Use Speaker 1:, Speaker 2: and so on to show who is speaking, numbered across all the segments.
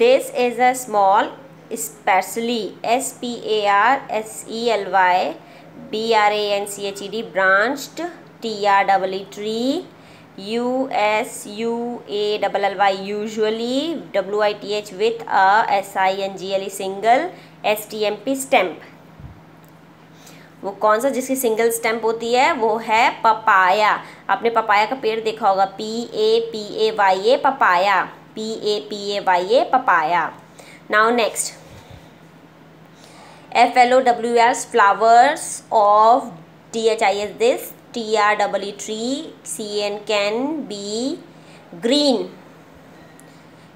Speaker 1: This is a small specially S P A R S E L Y B R A N C H E D branch T R double E tree U S U A double L Y usually W I T H with a S I N G L E single S T M P stamp वो कौन सा जिसकी single stamp होती है? वो है papaya आपने papaya का पेड़ देखा होगा. P A P A Y A papaya P A P A Y A papaya now next F L O W R flowers of T H I S this T R W tree C N can be green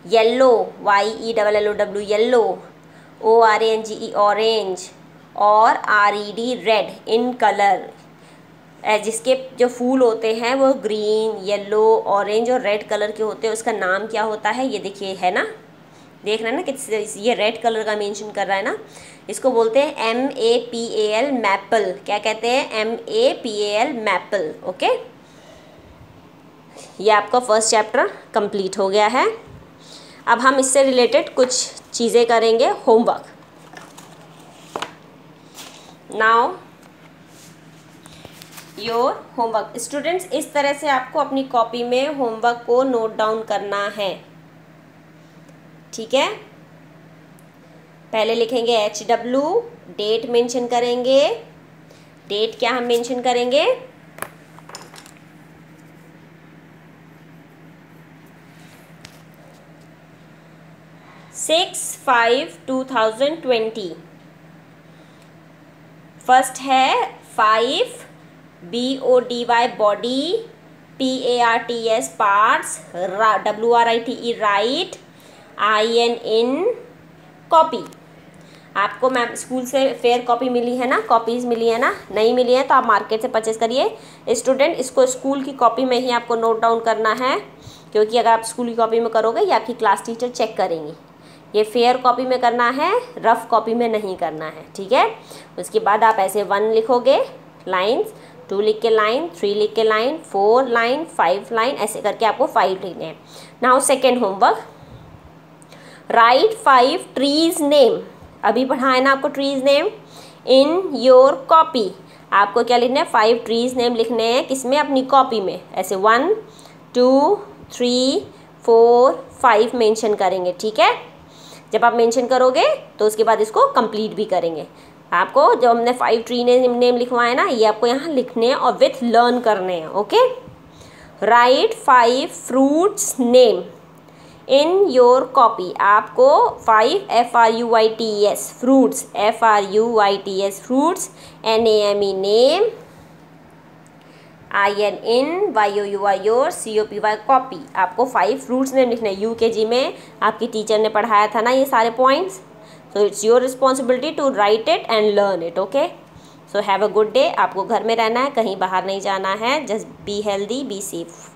Speaker 1: yellow Y E double L O W yellow O R A N G E orange और R E D red in colour जिसके जो फूल होते हैं वो green, yellow, orange और red colour के होते हैं। उसका नाम क्या होता है? ये देखिए, है ना? देख रहे हैं ना कि ये रेड कलर का मेंशन कर रहा है ना? इसको बोलते हैं M A P A L maple. क्या कहते हैं? M A P A L maple. Okay? ये आपका फ़र्स्ट चैप्टर कंप्लीट हो गया है। अब हम इससे रिलेटेड कुछ चीज़ें करेंगे, homework. Now your homework students इस तरह से आपको अपनी कॉपी में होमवर्क को नोट डाउन करना है। ठीक है? पहले लिखेंगे एच डब्ल्यू डेट मेंशन करेंगे। डेट क्या हम मेंशन करेंगे? Six five two thousand twenty first है five B O D Y body P A R T S parts W R I T E write I N in copy आपको ma'am school से fair copy मिली है ना? Copies मिली है ना? नहीं मिली है तो आप मार्केट से परचेज़ करिए। स्टूडेंट इसको स्कूल की कॉपी में ही आपको नोट डाउन करना है, क्योंकि अगर आप स्कूल की कॉपी में करोगे या आपकी क्लास टीचर चेक करेंगी। ये फेयर कॉपी में करना है रफ कॉपी में नहीं करना है, ठीक है? उसके बाद आप ऐसे वन लिखोगे लाइन्स टू लिख के लाइन, थ्री लिख के line, four line, five line, ऐसे करके आपको फाइव लिखने हैं। Now second homework write five trees name अभी पढ़ा है ना आपको trees name in your copy आपको क्या लिखना है? फाइव ट्रीज नेम लिखने हैं किसमें? अपनी कॉपी में। ऐसे one two three four five mention करेंगे, ठीक है? जब आप मेंशन करोगे तो उसके बाद इसको कंप्लीट भी करेंगे। आपको जो हमने फाइव ट्री ने नेम लिखवाए ना, ये आपको यहाँ लिखने हैं और विथ लर्न करने हैं okay write five fruits name in your copy आपको five F R U Y T S fruits F R U Y T S fruits N A M E name I N in Y O U I your C O P Y copy आपको five fruits name लिखना है। You के जी में आपकी teacher ने पढ़ाया था ना ये सारे points so it's your responsibility to write it and learn it okay so have a good day आपको घर में रहना है, कहीं बाहर नहीं जाना है. Just be healthy be safe